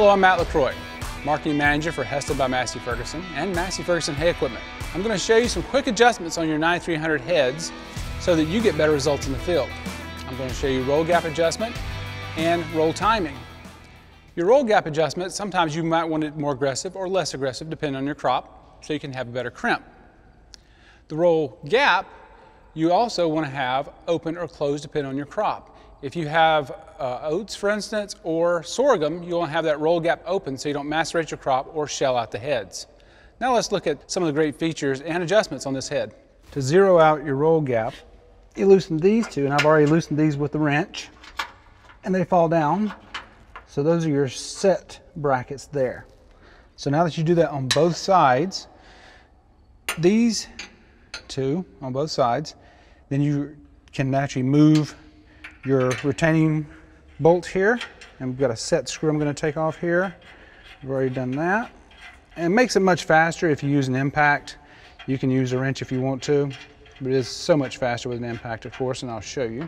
Hello, I'm Matt LaCroix, Marketing Manager for Hesston by Massey Ferguson and Massey Ferguson Hay Equipment. I'm going to show you some quick adjustments on your 9300 heads so that you get better results in the field. I'm going to show you roll gap adjustment and roll timing. Your roll gap adjustment, sometimes you might want it more aggressive or less aggressive depending on your crop so you can have a better crimp. The roll gap, you also want to have open or closed depending on your crop. If you have uh, oats, for instance, or sorghum, you want to have that roll gap open so you don't macerate your crop or shell out the heads. Now let's look at some of the great features and adjustments on this head. To zero out your roll gap, you loosen these two, and I've already loosened these with the wrench, and they fall down. So those are your set brackets there. So now that you do that on both sides, these two on both sides, then you can actually move your retaining bolt here. And we've got a set screw I'm going to take off here. We've already done that. And it makes it much faster if you use an impact. You can use a wrench if you want to, but it is so much faster with an impact, of course, and I'll show you.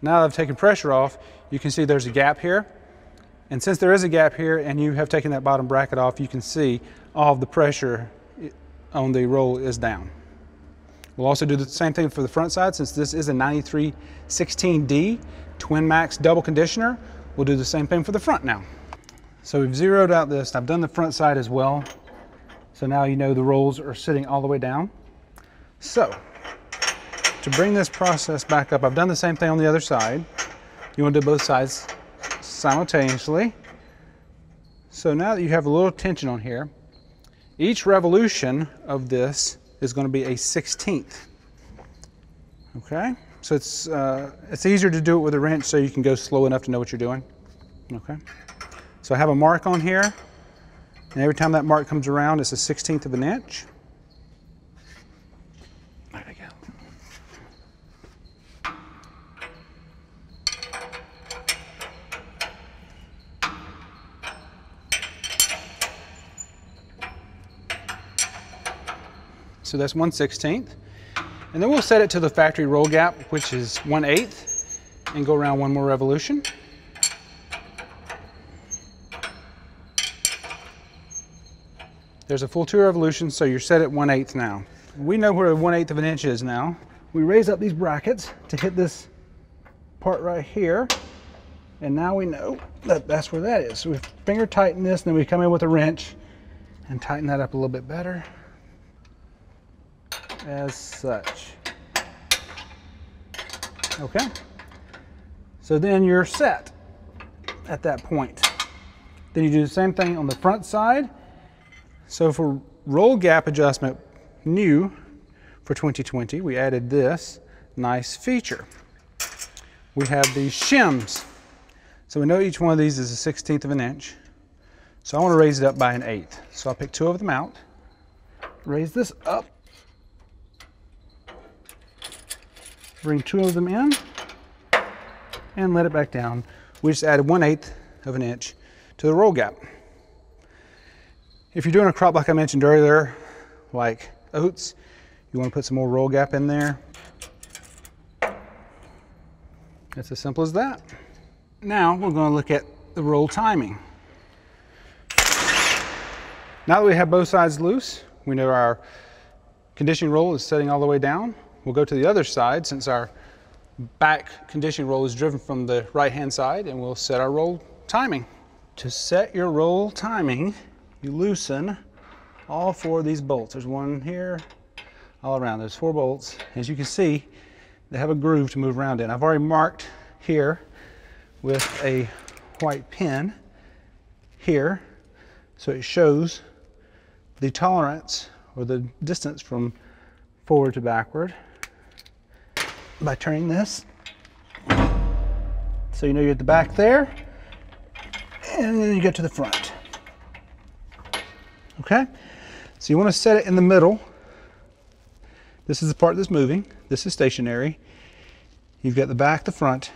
Now that I've taken pressure off, you can see there's a gap here. And since there is a gap here and you have taken that bottom bracket off, you can see all of the pressure on the roll is down. We'll also do the same thing for the front side since this is a 9316D Twin Max double conditioner. We'll do the same thing for the front now. So we've zeroed out this. I've done the front side as well. So now you know the rolls are sitting all the way down. So to bring this process back up, I've done the same thing on the other side. You want to do both sides simultaneously. So now that you have a little tension on here, each revolution of this is going to be a 16th. Okay, so it's, uh, it's easier to do it with a wrench so you can go slow enough to know what you're doing. Okay, so I have a mark on here, and every time that mark comes around, it's a 16th of an inch. So that's 1 16th. And then we'll set it to the factory roll gap, which is 1 8th, and go around one more revolution. There's a full two revolutions, so you're set at 1 8th now. We know where 1 8th of an inch is now. We raise up these brackets to hit this part right here. And now we know that that's where that is. So we finger tighten this, and then we come in with a wrench and tighten that up a little bit better as such. Okay? So then you're set at that point. Then you do the same thing on the front side. So for roll gap adjustment new for 2020, we added this nice feature. We have these shims. So we know each one of these is a 16th of an inch. So I want to raise it up by an eighth. So I'll pick two of them out, raise this up Bring two of them in and let it back down. We just added 1 8th of an inch to the roll gap. If you're doing a crop like I mentioned earlier, like oats, you want to put some more roll gap in there. It's as simple as that. Now we're going to look at the roll timing. Now that we have both sides loose, we know our conditioning roll is setting all the way down. We'll go to the other side since our back conditioning roll is driven from the right hand side and we'll set our roll timing. To set your roll timing, you loosen all four of these bolts. There's one here, all around. There's four bolts. As you can see, they have a groove to move around in. I've already marked here with a white pin here so it shows the tolerance or the distance from forward to backward by turning this. So you know you're at the back there, and then you get to the front. Okay? So you want to set it in the middle. This is the part that's moving. This is stationary. You've got the back, the front.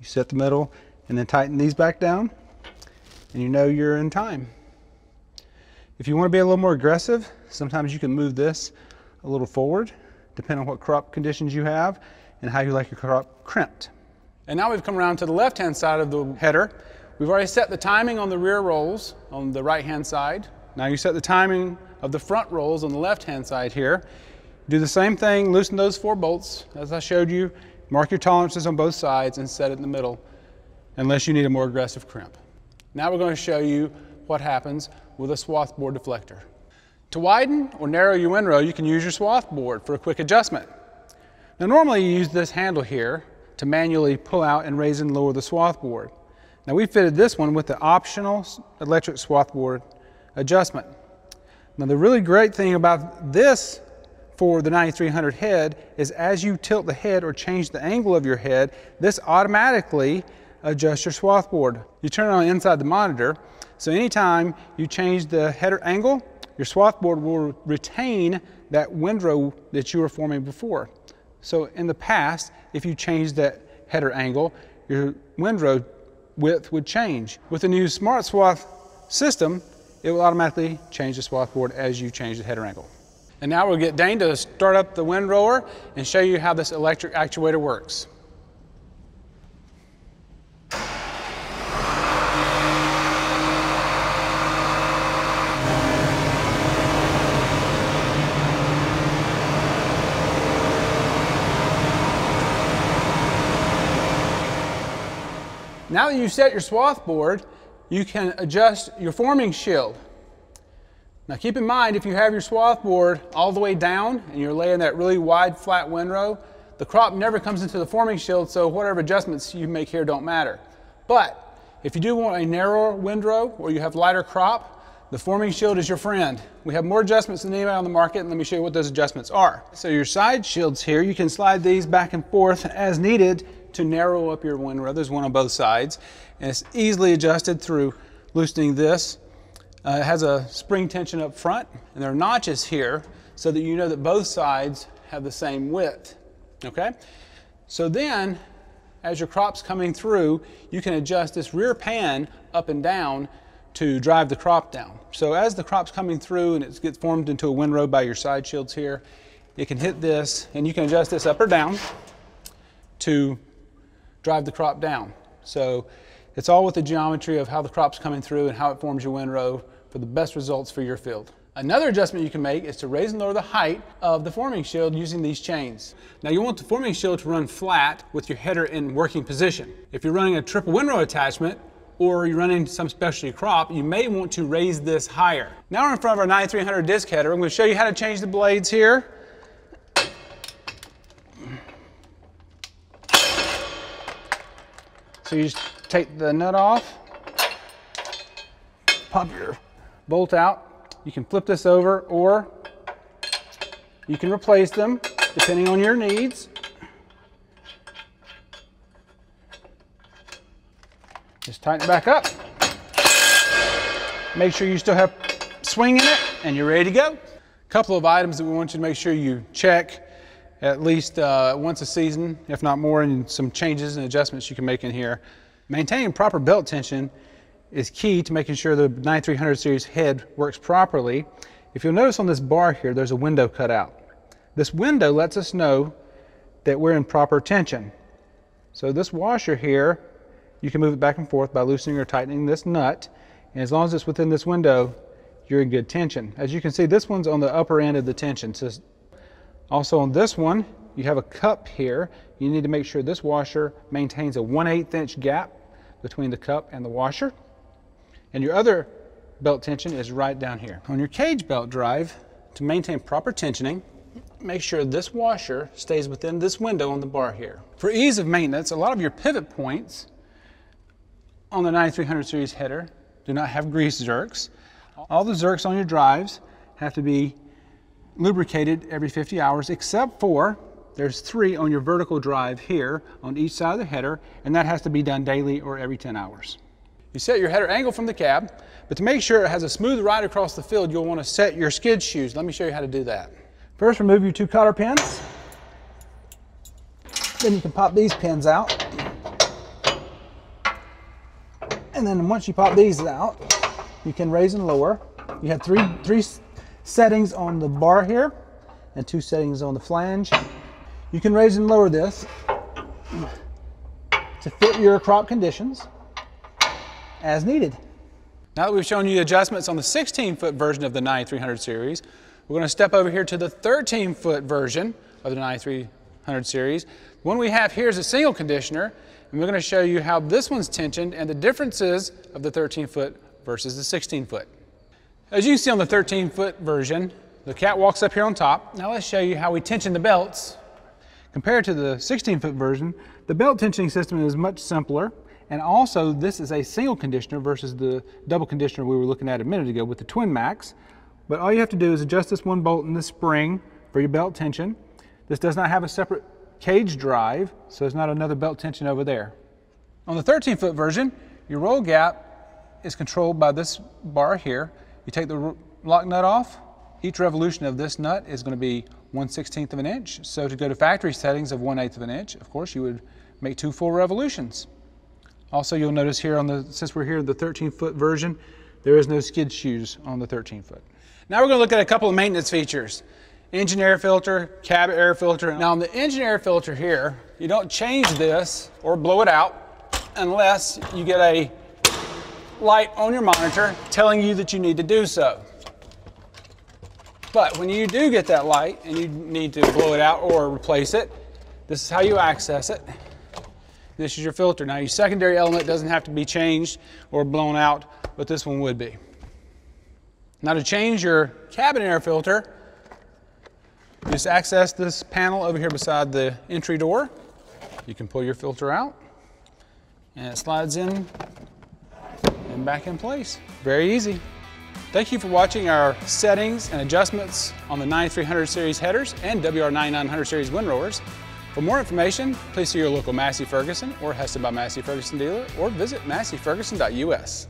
You set the middle, and then tighten these back down, and you know you're in time. If you want to be a little more aggressive, sometimes you can move this a little forward depending on what crop conditions you have and how you like your crop crimped. And now we've come around to the left-hand side of the header. We've already set the timing on the rear rolls on the right-hand side. Now you set the timing of the front rolls on the left-hand side here. Do the same thing, loosen those four bolts as I showed you, mark your tolerances on both sides and set it in the middle unless you need a more aggressive crimp. Now we're going to show you what happens with a swath board deflector. To widen or narrow your windrow, you can use your swath board for a quick adjustment. Now normally you use this handle here to manually pull out and raise and lower the swath board. Now we fitted this one with the optional electric swath board adjustment. Now the really great thing about this for the 9300 head is as you tilt the head or change the angle of your head, this automatically adjusts your swath board. You turn it on inside the monitor, so anytime you change the header angle, your swath board will retain that windrow that you were forming before. So in the past, if you changed that header angle, your windrow width would change. With the new Smart Swath system, it will automatically change the swath board as you change the header angle. And now we'll get Dane to start up the windrower and show you how this electric actuator works. Now that you've set your swath board, you can adjust your forming shield. Now keep in mind, if you have your swath board all the way down and you're laying that really wide flat windrow, the crop never comes into the forming shield, so whatever adjustments you make here don't matter. But if you do want a narrower windrow or you have lighter crop, the forming shield is your friend. We have more adjustments than anybody on the market, and let me show you what those adjustments are. So your side shields here, you can slide these back and forth as needed to narrow up your windrow. There's one on both sides, and it's easily adjusted through loosening this. Uh, it has a spring tension up front, and there are notches here so that you know that both sides have the same width, okay? So then, as your crop's coming through, you can adjust this rear pan up and down to drive the crop down. So as the crop's coming through and it gets formed into a windrow by your side shields here, you can hit this and you can adjust this up or down to drive the crop down. So it's all with the geometry of how the crop's coming through and how it forms your windrow for the best results for your field. Another adjustment you can make is to raise and lower the height of the forming shield using these chains. Now you want the forming shield to run flat with your header in working position. If you're running a triple windrow attachment, or you're running some specialty crop, you may want to raise this higher. Now we're in front of our 9300 disc header. I'm going to show you how to change the blades here. So you just take the nut off, pop your bolt out. You can flip this over or you can replace them depending on your needs. Just tighten it back up. Make sure you still have swing in it and you're ready to go. A couple of items that we want you to make sure you check at least uh, once a season, if not more, and some changes and adjustments you can make in here. Maintaining proper belt tension is key to making sure the 9300 series head works properly. If you'll notice on this bar here, there's a window cut out. This window lets us know that we're in proper tension. So this washer here, you can move it back and forth by loosening or tightening this nut. And as long as it's within this window, you're in good tension. As you can see, this one's on the upper end of the tension. So also on this one, you have a cup here. You need to make sure this washer maintains a 1 8 inch gap between the cup and the washer. And your other belt tension is right down here. On your cage belt drive, to maintain proper tensioning, make sure this washer stays within this window on the bar here. For ease of maintenance, a lot of your pivot points on the 9300 series header do not have grease zerks. All the zerks on your drives have to be lubricated every 50 hours except for there's three on your vertical drive here on each side of the header and that has to be done daily or every 10 hours. You set your header angle from the cab, but to make sure it has a smooth ride across the field, you'll want to set your skid shoes. Let me show you how to do that. First, remove your two cotter pins. Then you can pop these pins out. And then once you pop these out, you can raise and lower. You have three, three settings on the bar here. and two settings on the flange. You can raise and lower this to fit your crop conditions as needed. Now that we've shown you adjustments on the 16 foot version of the 9300 series, we're going to step over here to the 13 foot version of the 9300 series. The one we have here is a single conditioner, and we're going to show you how this one's tensioned and the differences of the 13 foot versus the 16 foot. As you can see on the 13 foot version, the catwalk's up here on top. Now let's show you how we tension the belts. Compared to the 16 foot version, the belt tensioning system is much simpler and also this is a single conditioner versus the double conditioner we were looking at a minute ago with the Twin Max. But all you have to do is adjust this one bolt in the spring for your belt tension. This does not have a separate cage drive, so there's not another belt tension over there. On the 13 foot version, your roll gap is controlled by this bar here. You take the lock nut off, each revolution of this nut is going to be 1 16th of an inch. So to go to factory settings of 1 8th of an inch, of course, you would make two full revolutions. Also, you'll notice here on the, since we're here, the 13 foot version, there is no skid shoes on the 13 foot. Now we're going to look at a couple of maintenance features. Engine air filter, cab air filter. Now on the engine air filter here, you don't change this or blow it out unless you get a light on your monitor telling you that you need to do so. But when you do get that light and you need to blow it out or replace it, this is how you access it. This is your filter. Now your secondary element doesn't have to be changed or blown out, but this one would be. Now to change your cabin air filter, just access this panel over here beside the entry door. You can pull your filter out and it slides in and back in place. Very easy. Thank you for watching our settings and adjustments on the 9300 series headers and WR9900 series windrowers. For more information, please see your local Massey Ferguson or Hesston by Massey Ferguson dealer or visit masseyferguson.us.